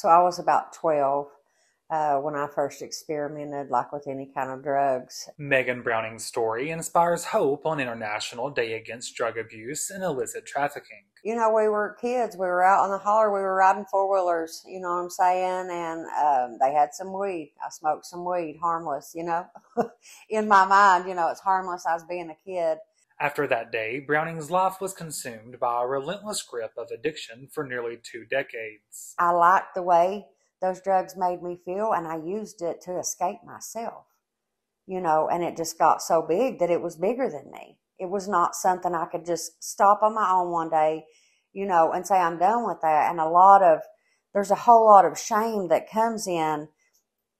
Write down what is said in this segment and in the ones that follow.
So I was about 12 uh, when I first experimented, like with any kind of drugs. Meghan Browning's story inspires hope on International Day Against Drug Abuse and Illicit Trafficking. You know, we were kids. We were out on the holler. We were riding four wheelers. You know what I'm saying? And um, they had some weed. I smoked some weed, harmless. You know, in my mind, you know, it's harmless. I was being a kid. After that day, Browning's life was consumed by a relentless grip of addiction for nearly two decades. I liked the way those drugs made me feel and I used it to escape myself. You know, and it just got so big that it was bigger than me. It was not something I could just stop on my own one day, you know, and say I'm done with that. And a lot of there's a whole lot of shame that comes in.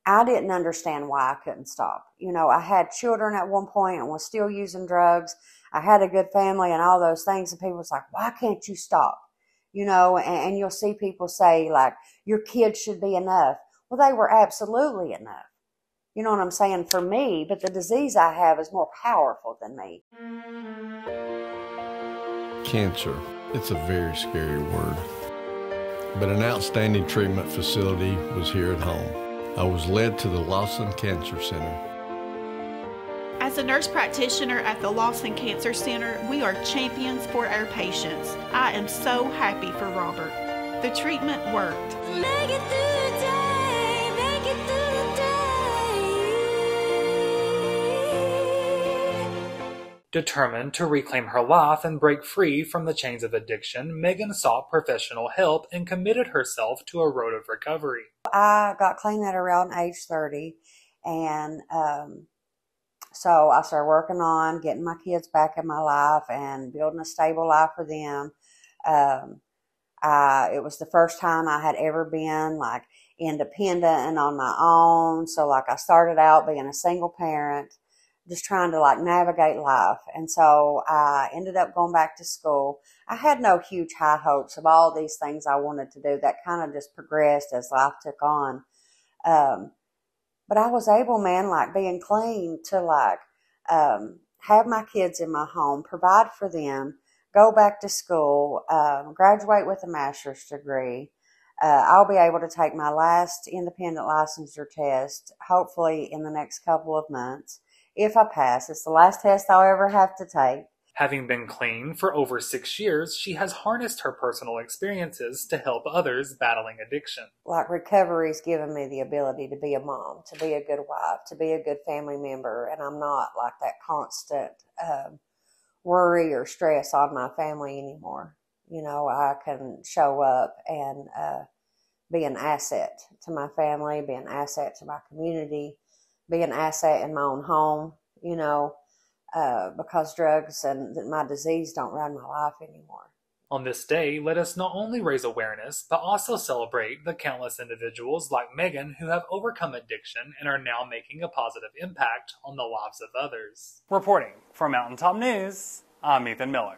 I didn't understand why I couldn't stop. You know, I had children at one point and was still using drugs. I had a good family and all those things. And people was like, why can't you stop? you know, and, and you'll see people say like, your kids should be enough. Well, they were absolutely enough. You know what I'm saying? For me, but the disease I have is more powerful than me. Cancer. It's a very scary word. But an outstanding treatment facility was here at home. I was led to the Lawson Cancer Center as a nurse practitioner at the Lawson Cancer Center, we are champions for our patients. I am so happy for Robert. The treatment worked. Determined to reclaim her life and break free from the chains of addiction, Meghan sought professional help and committed herself to a road of recovery. I got clean at around age 30 and um, so I started working on getting my kids back in my life and building a stable life for them. Um, I, it was the first time I had ever been like independent and on my own. So like I started out being a single parent, just trying to like navigate life. And so I ended up going back to school. I had no huge high hopes of all these things I wanted to do. That kind of just progressed as life took on. Um, but I was able, man, like being clean to like um, have my kids in my home, provide for them, go back to school, um, graduate with a master's degree. Uh, I'll be able to take my last independent licensure test, hopefully in the next couple of months. If I pass, it's the last test I'll ever have to take. Having been clean for over six years, she has harnessed her personal experiences to help others battling addiction. Like recovery's given me the ability to be a mom, to be a good wife, to be a good family member, and I'm not like that constant um, worry or stress on my family anymore. You know, I can show up and uh, be an asset to my family, be an asset to my community, be an asset in my own home. You know, uh, because drugs and my disease don't run my life anymore. On this day, let us not only raise awareness, but also celebrate the countless individuals like Meghan who have overcome addiction and are now making a positive impact on the lives of others. Reporting for Mountaintop News, I'm Ethan Miller.